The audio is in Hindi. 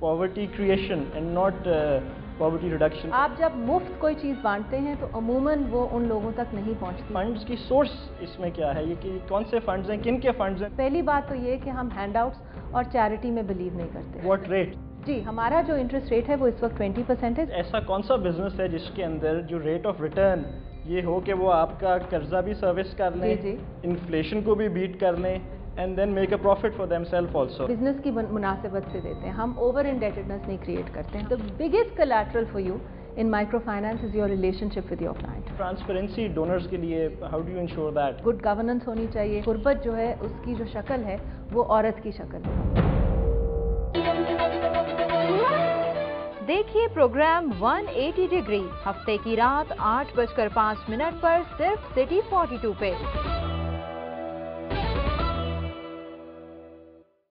Poverty creation and not poverty reduction आप जब मुफ़्त कोई चीज़ बांटते हैं तो अमूमन वो उन लोगों तक नहीं पहुँचती। फंड्स की सोर्स इसमें क्या है? ये कि कौन से फंड्स हैं? किन के फंड्स हैं? पहली बात तो ये कि हम हैंडआउट्स और चैरिटी में बिलीव नहीं करते। व्हाट रेट जी हमारा जो इंटरेस्ट रेट है वो इस वक्त 20 परसेंट है। ऐसा कौन सा बिज़नेस है जिसके अंदर जो रेट ऑफ़ रिटर्न ये हो कि वो आपका कर्जा भी सर्विस कर लें। इन्फ्लेशन को भी बीट कर लें and then make a profit for themself also business की मुन- मुनासिबत से देते हैं। हम ओवर इंडेटेडनेस नहीं क्रिएट करते हैं। The biggest collateral for you in micro finance is your relationship with your client transparency donors के लिए how do you ensure that good governance होनी चाहिए। गुर्बत जो है उसकी जो शक्ल है वो औरत की शक्ल है। देखिए प्रोग्राम 180 डिग्री हफ़्ते की रात आठ बजकर पाँच मिनट पर सिर्फ़ सिटी 42 पे।